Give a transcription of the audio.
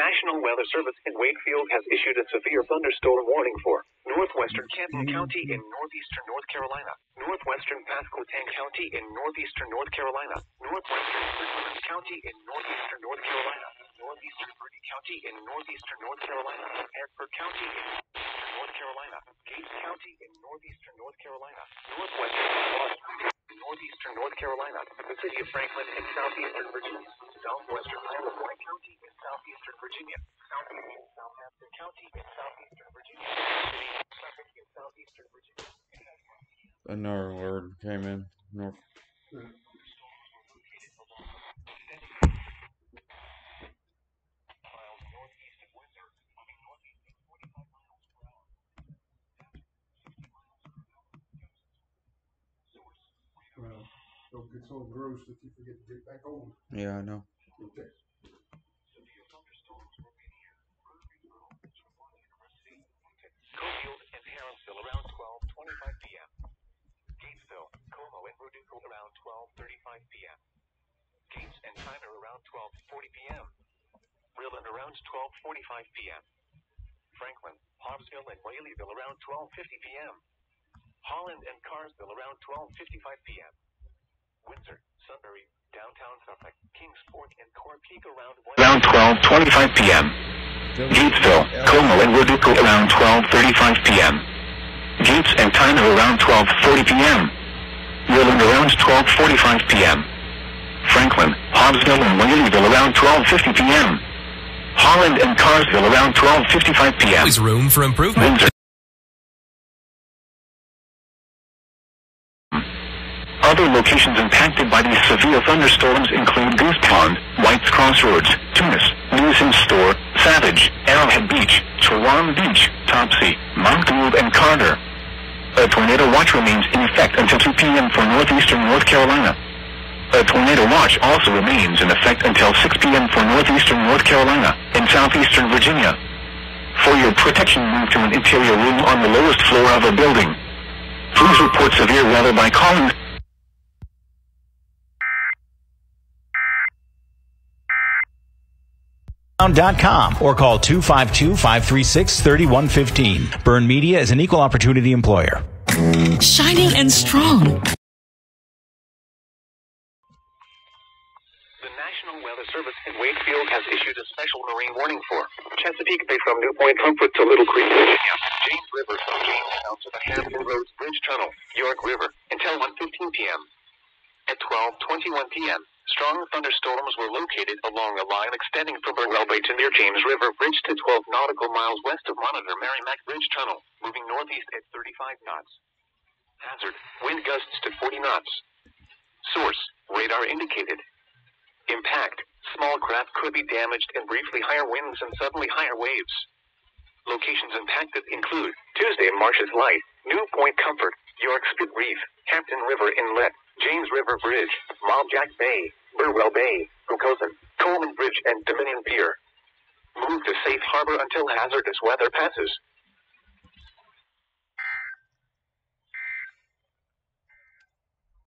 National Weather Service in Wakefield has issued a severe thunderstorm warning for northwestern Canton mm-hmm. County in northeastern North Carolina, northwestern Pasquotank County in northeastern North Carolina, northwestern Richland County in northeastern North Carolina, northeastern Bertie County in northeastern North Carolina, Hertford County in northeastern North Carolina, Gates County in northeastern North Carolina, northwestern northeastern North Carolina, the city of Franklin in southeastern Virginia, southwestern Wight County in southeastern Virginia, southeastern Southampton County in southeastern Virginia, Suffolk in southeastern Virginia. Another word came in. North. miles northeast of Windsor, moving northeast at 45 miles per hour. Well, don't get so gross that you forget to get back on. Yeah, I know. Okay. Cofield and Harrellsville around 12:25 p.m. Gatesville, Como and Roduco around 12:35 p.m. Gates and Tyner around 12:40 p.m. Ryland around 12:45 p.m. Franklin, Hobbsville and Whaleyville around 12:50 p.m. Holland and Carsville around 12:55 p.m. Windsor, Sunbury, downtown Suffolk, Kingsport and Corapeake around around 12:25 p.m. Gatesville, Como and Roduco around 12:35 p.m. Gates and Tyner around 12:40 p.m. Ryland around 12:45 p.m. Franklin, Hobbsville and Whaleyville around 12:50 p.m. Holland and Carsville around 12:55 p.m. Always room for improvement. Windsor. Other locations impacted by these severe thunderstorms include Goose Pond, White's Crossroads, Tunis, Newsom Store, Savage, Arrowhead Beach, Chowan Beach, Topsy, Mount Gould, and Carter. A tornado watch remains in effect until 2 p.m. for northeastern North Carolina. A tornado watch also remains in effect until 6 p.m. for northeastern North Carolina and southeastern Virginia. For your protection, move to an interior room on the lowest floor of a building. Please report severe weather by calling or call 252-536-3115. Burn Media is an equal opportunity employer. Shining and strong. The National Weather Service in Wakefield has issued a special marine warning for Chesapeake Bay from New Point Comfort to Little Creek, Virginia, James River from James Jamestown to the Hampton Roads Bridge Tunnel, York River, until 1.15 p.m. At 12.21 p.m., strong thunderstorms were located along a line extending from Burwell Bay to near James River Bridge to 12 nautical miles west of Monitor Merrimac Bridge Tunnel, moving northeast at 35 knots. Hazard, wind gusts to 40 knots. Source, radar indicated. Impact, small craft could be damaged and briefly higher winds and suddenly higher waves. Locations impacted include Tuesday, Marsh's Light, New Point Comfort, York Spit Reef, Hampton River Inlet, James River Bridge, Mobjack Bay, Burwell Bay, Gokosen, Coleman Bridge, and Dominion Pier. Move to safe harbor until hazardous weather passes.